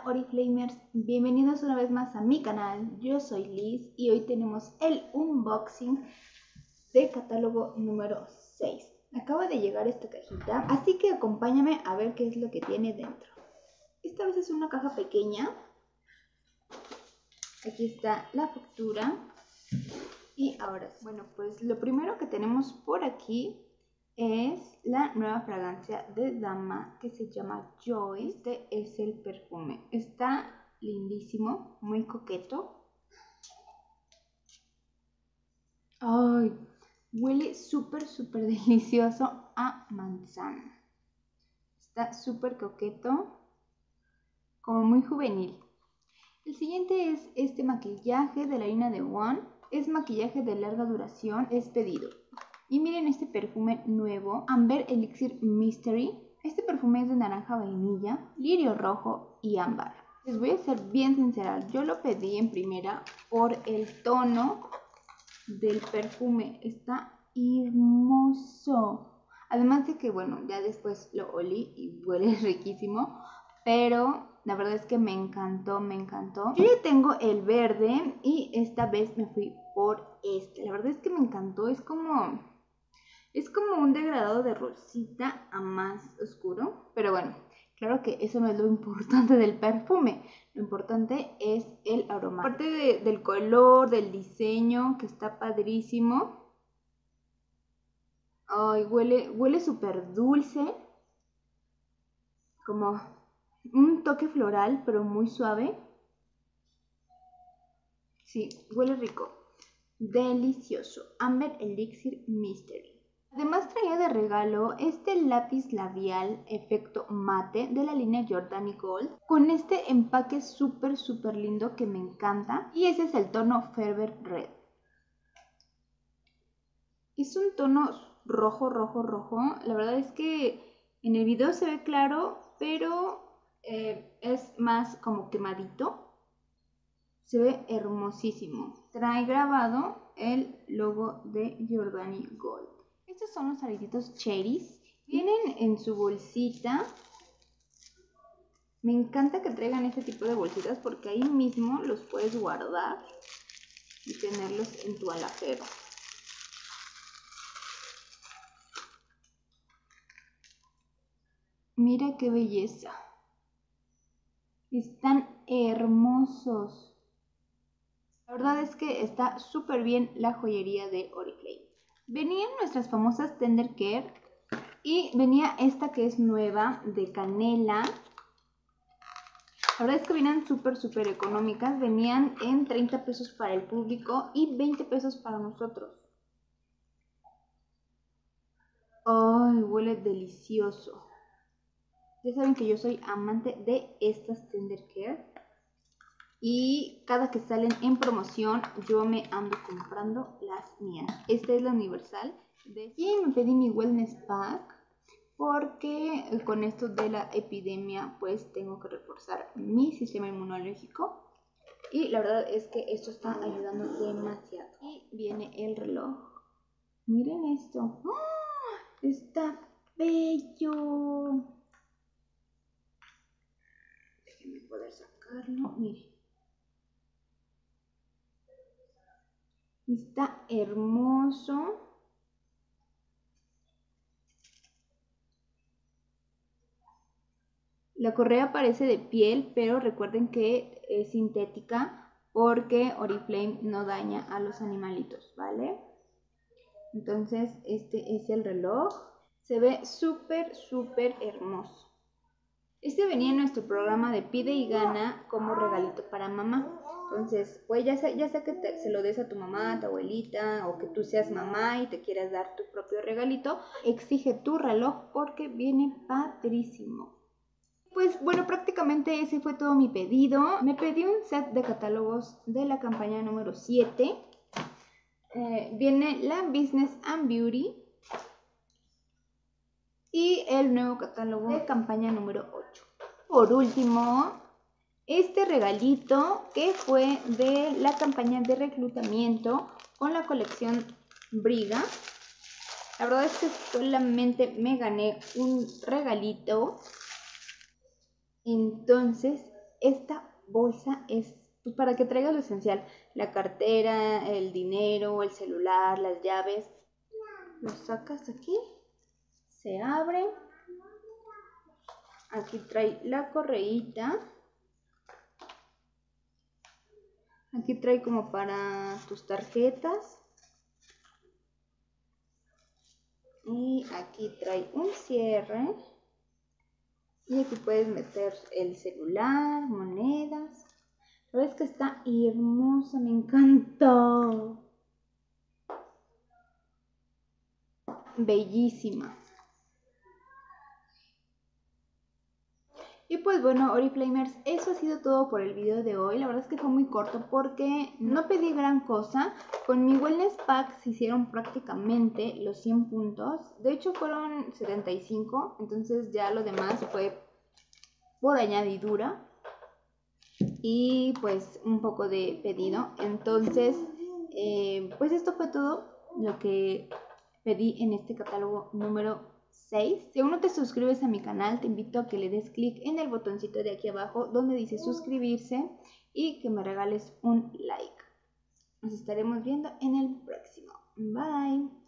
Oriflamers, bienvenidos una vez más a mi canal, yo soy Liz y hoy tenemos el unboxing de catálogo número 6. Acaba de llegar esta cajita, así que acompáñame a ver qué es lo que tiene dentro. Esta vez es una caja pequeña, aquí está la factura y ahora, bueno pues lo primero que tenemos por aquí es la nueva fragancia de Dama que se llama Joy. Este es el perfume. Está lindísimo, muy coqueto. Ay, huele súper, súper delicioso a manzana. Está súper coqueto, como muy juvenil. El siguiente es este maquillaje de la línea de One. Es maquillaje de larga duración, es pedido. Y miren este perfume nuevo, Amber Elixir Mystery. Este perfume es de naranja vainilla, lirio rojo y ámbar. Les voy a ser bien sincera, yo lo pedí en primera por el tono del perfume. Está hermoso. Además de que, bueno, ya después lo olí y huele riquísimo. Pero la verdad es que me encantó, me encantó. Yo ya tengo el verde y esta vez me fui por este. La verdad es que me encantó. Es como es como un degradado de rosita a más oscuro, pero bueno, claro que eso no es lo importante del perfume. Lo importante es el aroma. Aparte del color, del diseño, que está padrísimo. Ay, huele, huele súper dulce. Como un toque floral, pero muy suave. Sí, huele rico. Delicioso. Amber Elixir Mystery. Además traía de regalo este lápiz labial efecto mate de la línea Jordani Gold con este empaque súper súper lindo que me encanta y ese es el tono Ferber Red. Es un tono rojo, rojo, rojo. La verdad es que en el video se ve claro, pero eh, es más como quemadito. Se ve hermosísimo. Trae grabado el logo de Jordani Gold. Estos son los aretitos cherries. Vienen en su bolsita. Me encanta que traigan este tipo de bolsitas porque ahí mismo los puedes guardar y tenerlos en tu alajero. Mira qué belleza. Están hermosos. La verdad es que está súper bien la joyería de Oriflame. Venían nuestras famosas Tender Care y venía esta que es nueva de canela. La verdad es que vienen súper, súper económicas. Venían en 30 pesos para el público y 20 pesos para nosotros. ¡Ay, huele delicioso! Ya saben que yo soy amante de estas Tender Care y cada que salen en promoción yo me ando comprando las mías. Esta es la universal. Y me pedí mi wellness pack porque con esto de la epidemia pues tengo que reforzar mi sistema inmunológico y la verdad es que esto está ayudando demasiado. Y viene el reloj. Miren esto. ¡Ah! Está bello. Déjenme poder sacarlo. Miren. Está hermoso. La correa parece de piel, pero recuerden que es sintética porque Oriflame no daña a los animalitos, ¿vale? Entonces, este es el reloj. Se ve súper, súper hermoso. Este venía en nuestro programa de pide y gana como regalito para mamá. Entonces, pues ya sea, ya sea que se lo des a tu mamá, a tu abuelita, o que tú seas mamá y te quieras dar tu propio regalito, exige tu reloj porque viene padrísimo. Pues bueno, prácticamente ese fue todo mi pedido. Me pedí un set de catálogos de la campaña número 7. Eh, viene la Business and Beauty y el nuevo catálogo de campaña número 8. Por último, este regalito que fue de la campaña de reclutamiento con la colección Briga. La verdad es que solamente me gané un regalito. Entonces, esta bolsa es pues, para que traigas lo esencial, la cartera, el dinero, el celular, las llaves. Lo sacas aquí, se abre. Aquí trae la correíta. Aquí trae como para tus tarjetas. Y aquí trae un cierre. Y aquí puedes meter el celular, monedas. La verdad es que está hermosa, me encantó. Bellísima. Y pues bueno, Oriflamers, eso ha sido todo por el video de hoy. La verdad es que fue muy corto porque no pedí gran cosa. Con mi Wellness Pack se hicieron prácticamente los 100 puntos. De hecho fueron 75, entonces ya lo demás fue por añadidura. Y pues un poco de pedido. Entonces, eh, pues esto fue todo lo que pedí en este catálogo número si aún no te suscribes a mi canal, te invito a que le des clic en el botoncito de aquí abajo donde dice suscribirse y que me regales un like. Nos estaremos viendo en el próximo. Bye.